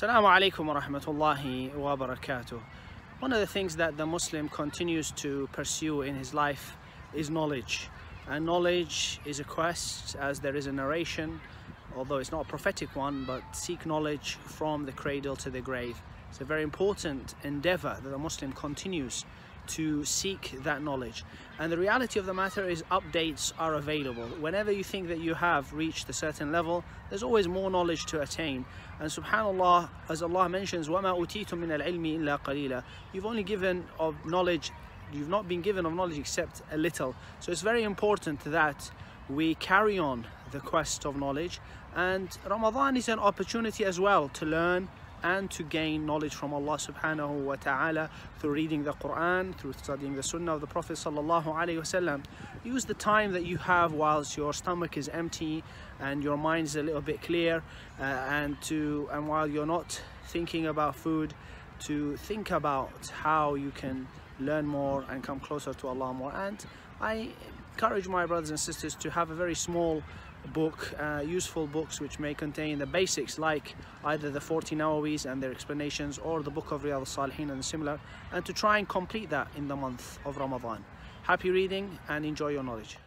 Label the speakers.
Speaker 1: Assalamu alaikum wa rahmatullahi wa barakatuh. One of the things that the Muslim continues to pursue in his life is knowledge. And knowledge is a quest, as there is a narration, although it's not a prophetic one, but seek knowledge from the cradle to the grave. It's a very important endeavor that the Muslim continues to seek that knowledge. And the reality of the matter is updates are available. Whenever you think that you have reached a certain level, there's always more knowledge to attain. And subhanAllah, as Allah mentions, وَمَا أُتِيتُم مِّنَ الْعِلْمِ إِلَّا قَلِيلًا You've only given of knowledge, you've not been given of knowledge except a little. So it's very important that we carry on the quest of knowledge and Ramadan is an opportunity as well to learn and to gain knowledge from Allah subhanahu wa ta'ala through reading the Quran, through studying the Sunnah of the Prophet sallallahu alaihi wasallam. Use the time that you have whilst your stomach is empty and your mind is a little bit clear uh, and to and while you're not thinking about food to think about how you can learn more and come closer to Allah more and I encourage my brothers and sisters to have a very small book, uh, useful books which may contain the basics like either the 40 Nawawis and their explanations or the book of Riyadh al-Salihin and similar and to try and complete that in the month of Ramadan. Happy reading and enjoy your knowledge.